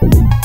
Bye.